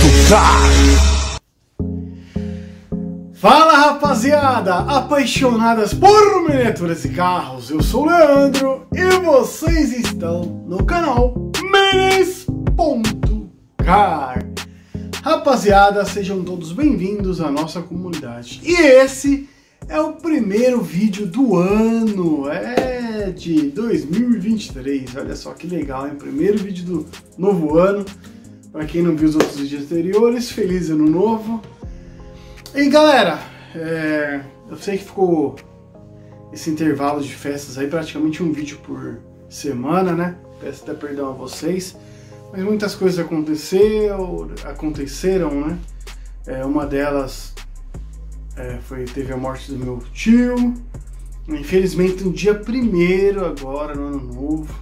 Cutucar. Fala rapaziada, apaixonadas por miniaturas e carros, eu sou o Leandro e vocês estão no canal Minis.car. Rapaziada, sejam todos bem-vindos à nossa comunidade. E esse é o primeiro vídeo do ano, é de 2023. Olha só que legal, hein? Primeiro vídeo do novo ano. Para quem não viu os outros vídeos anteriores, feliz ano novo. E galera, é, eu sei que ficou esse intervalo de festas aí, praticamente um vídeo por semana, né? Peço até perdão a vocês, mas muitas coisas aconteceram, aconteceram, né? É, uma delas é, foi teve a morte do meu tio. Infelizmente, no dia primeiro agora, no ano novo,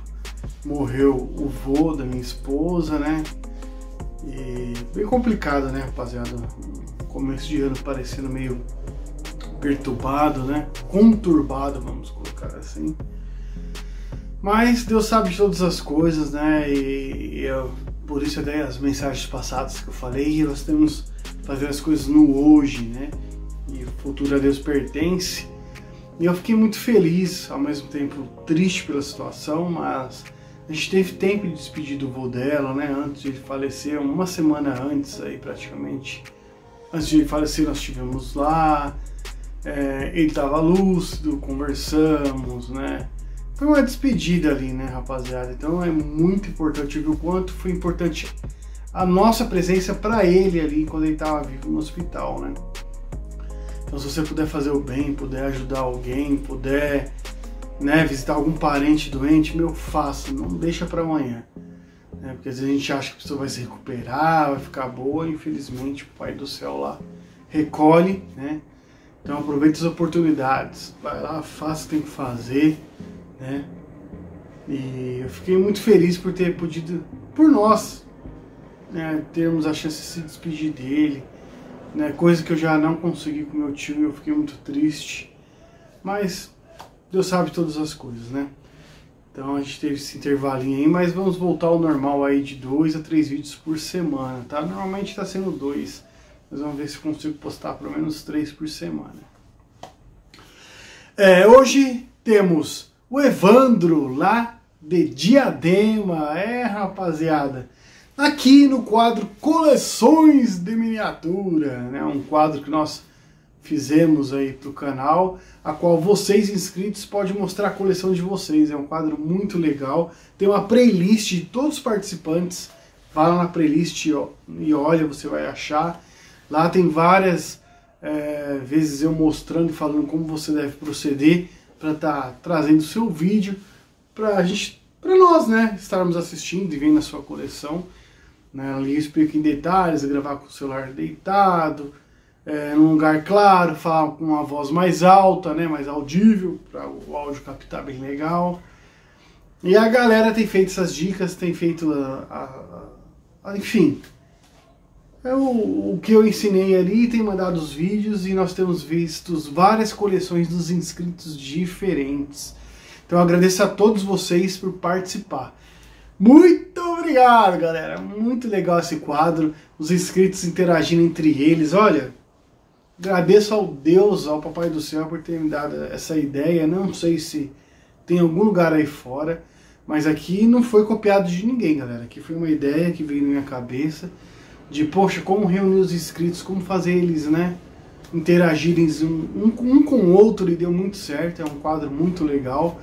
morreu o vô da minha esposa, né? E bem complicado, né, rapaziada? Começo de ano parecendo meio perturbado, né? Conturbado, vamos colocar assim. Mas Deus sabe de todas as coisas, né? E, e eu, por isso até as mensagens passadas que eu falei, nós temos que fazer as coisas no hoje, né? E o futuro a Deus pertence. E eu fiquei muito feliz, ao mesmo tempo triste pela situação, mas a gente teve tempo de despedir do vô dela, né? Antes de ele falecer, uma semana antes aí praticamente. Antes de ele falecer nós estivemos lá, é, ele estava lúcido, conversamos, né? Foi uma despedida ali, né, rapaziada? Então é muito importante ver o quanto foi importante a nossa presença para ele ali quando ele estava vivo no hospital, né? Então se você puder fazer o bem, puder ajudar alguém, puder né, visitar algum parente doente, meu, faça, não deixa para amanhã. Né, porque às vezes a gente acha que a pessoa vai se recuperar, vai ficar boa, infelizmente o Pai do Céu lá recolhe, né? Então aproveite as oportunidades, vai lá, faça o que tem que fazer, né? E eu fiquei muito feliz por ter podido, por nós, né, termos a chance de se despedir dele, né? Coisa que eu já não consegui com meu tio, eu fiquei muito triste. Mas Deus sabe todas as coisas, né? Então a gente teve esse intervalinho aí, mas vamos voltar ao normal aí de dois a três vídeos por semana, tá? Normalmente está sendo dois, mas vamos ver se consigo postar pelo menos três por semana. É, hoje temos o Evandro lá de Diadema, é rapaziada, aqui no quadro Coleções de Miniatura, né? Um quadro que nós fizemos aí para o canal, a qual vocês inscritos podem mostrar a coleção de vocês. É um quadro muito legal. Tem uma playlist de todos os participantes. Vá lá na playlist e olha, você vai achar. Lá tem várias é, vezes eu mostrando e falando como você deve proceder para estar tá trazendo o seu vídeo para a gente, para nós, né, estarmos assistindo e vendo a sua coleção. Né, ali eu explico em detalhes, gravar com o celular deitado, é, num lugar claro, falar com uma voz mais alta, né, mais audível, para o áudio captar bem legal. E a galera tem feito essas dicas, tem feito, a, a, a, enfim, é o, o, que eu ensinei ali, tem mandado os vídeos e nós temos visto várias coleções dos inscritos diferentes. Então eu agradeço a todos vocês por participar. Muito obrigado, galera. Muito legal esse quadro. Os inscritos interagindo entre eles. Olha, Agradeço ao Deus, ao Papai do Céu por ter me dado essa ideia. Não sei se tem algum lugar aí fora, mas aqui não foi copiado de ninguém, galera. Aqui foi uma ideia que veio na minha cabeça de, poxa, como reunir os inscritos, como fazer eles, né, interagirem um, um, um com o outro e deu muito certo. É um quadro muito legal.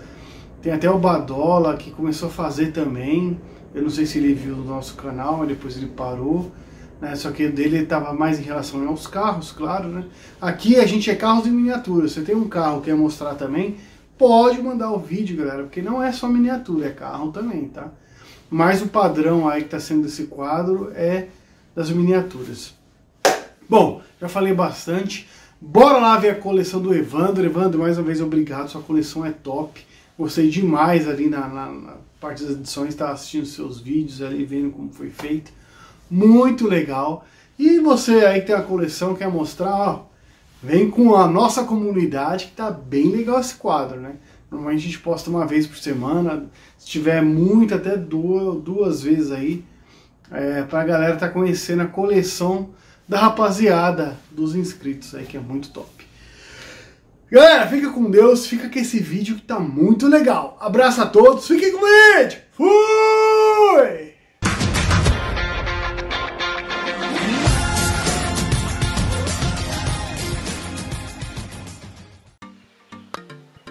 Tem até o Badola que começou a fazer também. Eu não sei se ele viu o nosso canal, mas depois ele parou né? Só que dele estava mais em relação aos carros, claro, né? Aqui a gente é carros em miniatura. Você tem um carro que quer mostrar também, pode mandar o vídeo, galera, porque não é só miniatura, é carro também, tá? Mas o padrão aí que está sendo esse quadro é das miniaturas. Bom, já falei bastante. Bora lá ver a coleção do Evandro. Evandro, mais uma vez, obrigado. Sua coleção é top. Gostei demais ali na, na, na parte das edições, estar tá assistindo seus vídeos ali, vendo como foi feito muito legal. E você aí que tem a coleção, quer mostrar, ó, vem com a nossa comunidade, que tá bem legal esse quadro, né? Normalmente a gente posta uma vez por semana, se tiver muito, até duas, duas vezes aí. É, pra galera tá conhecendo a coleção da rapaziada dos inscritos aí, que é muito top. Galera, fica com Deus, fica com esse vídeo que tá muito legal. Abraço a todos, fiquem com o vídeo! Fui!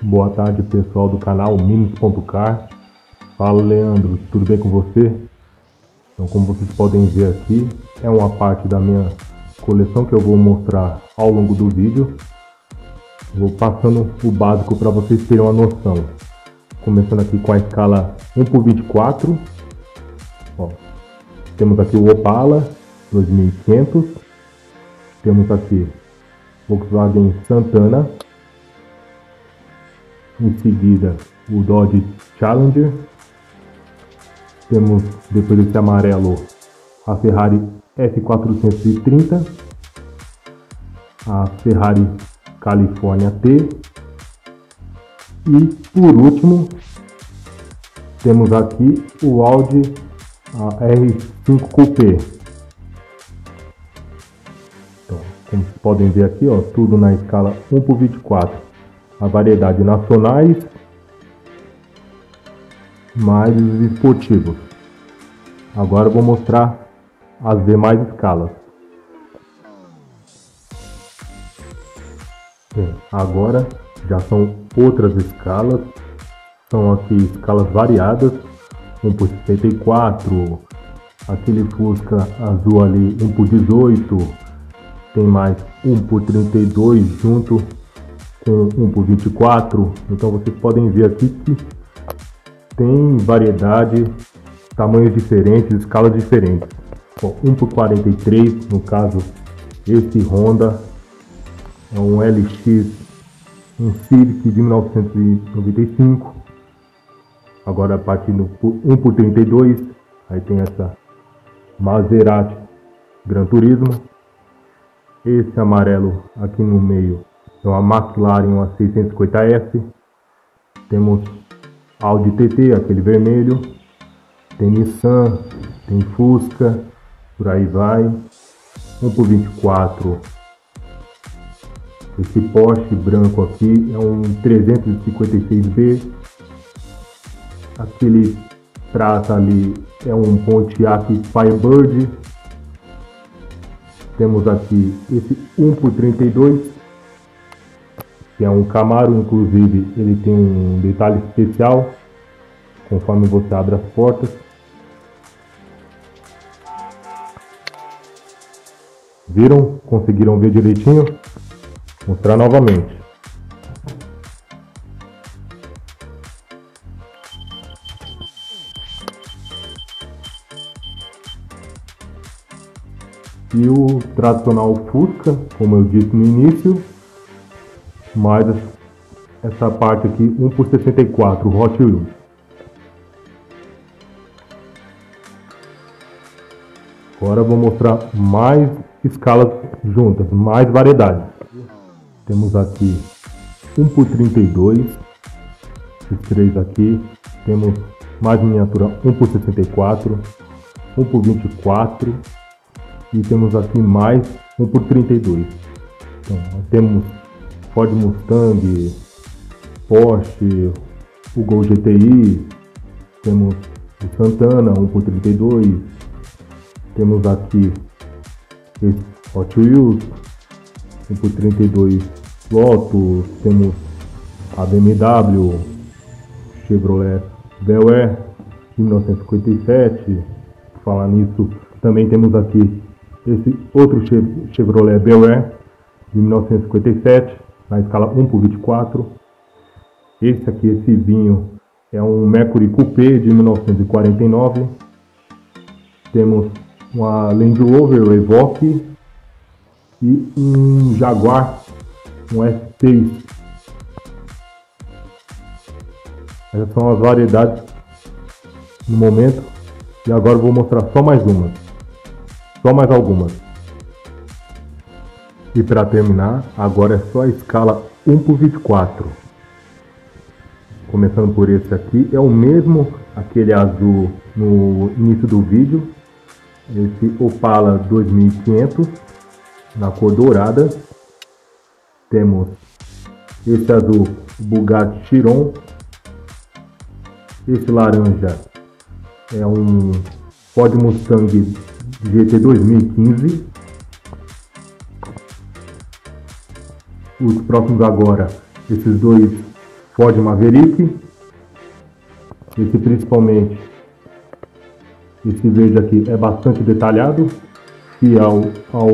Boa tarde pessoal do canal Minis.car Fala Leandro, tudo bem com você? Então como vocês podem ver aqui, é uma parte da minha coleção que eu vou mostrar ao longo do vídeo. Vou passando o básico para vocês terem uma noção. Começando aqui com a escala 1 por 24. Ó, temos aqui o Opala 2500. Temos aqui Volkswagen Santana. Em seguida o Dodge Challenger. Temos depois desse amarelo a Ferrari F430, a Ferrari California T e por último temos aqui o Audi R5 Coupé. Então, como vocês podem ver aqui, ó, tudo na escala 1 por 24. A variedade nacionais mais os esportivos. Agora vou mostrar as demais escalas. Bem, agora já são outras escalas, são aqui escalas variadas, 1 por 64, aquele Fusca azul ali 1 por 18, tem mais 1 por 32 junto com 1 por 24, então vocês podem ver aqui que tem variedade, tamanhos diferentes, escalas diferentes. 1 por 43, no caso, esse Honda é um LX, um Civic de 1995. Agora partindo por 1 por 32, aí tem essa Maserati Gran Turismo. Esse amarelo aqui no meio é uma McLaren uma 650S. Temos Audi TT, aquele vermelho. Tem Nissan, tem Fusca, por aí vai. 1 por 24. Esse Porsche branco aqui é um 356B. Aquele prata ali é um Pontiac Firebird. Temos aqui esse 1 por 32 que é um Camaro, inclusive ele tem um detalhe especial conforme você abre as portas. Viram? Conseguiram ver direitinho? Vou mostrar novamente. E o tradicional Fusca, como eu disse no início, mais essa parte aqui 1 por 64 Hot Wheels. Agora vou mostrar mais escalas juntas, mais variedade. Temos aqui 1 por 32, esses três aqui. Temos mais miniatura 1 por 64, 1 por 24 e temos aqui mais 1 por 32. Então, temos Ford Mustang, Porsche, o Gol GTI, temos o Santana 1 por 32, temos aqui esse Hot Wheels 1 por 32 Lotus, temos a BMW, Chevrolet Bel Air 1957. Falar nisso, também temos aqui esse outro Chevrolet Bel Air de 1957 na escala 1 por 24. Esse aqui, esse vinho, é um Mercury Coupé de 1949. Temos uma Land Rover Evoque e um Jaguar, um S6. Essas são as variedades no momento. E agora vou mostrar só mais uma. Só mais algumas. E para terminar, agora é só a escala 1 por 24. Começando por esse aqui, é o mesmo aquele azul no início do vídeo, esse Opala 2500 na cor dourada. Temos esse azul Bugatti Chiron. Esse laranja é um Ford Mustang GT 2015. Os próximos agora, esses dois Ford Maverick. Esse principalmente, esse verde aqui é bastante detalhado, fiel ao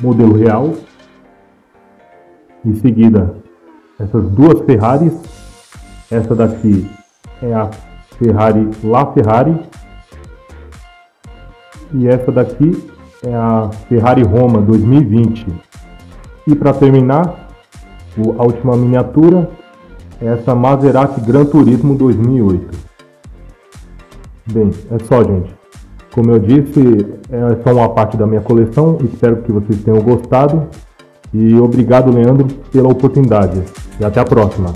modelo real. Em seguida, essas duas Ferraris. Essa daqui é a Ferrari La Ferrari. E essa daqui é a Ferrari Roma 2020. E para terminar, a última miniatura é essa Maserati Gran Turismo 2008. Bem, é só, gente. Como eu disse, é só uma parte da minha coleção. Espero que vocês tenham gostado. E obrigado, Leandro, pela oportunidade. E até a próxima.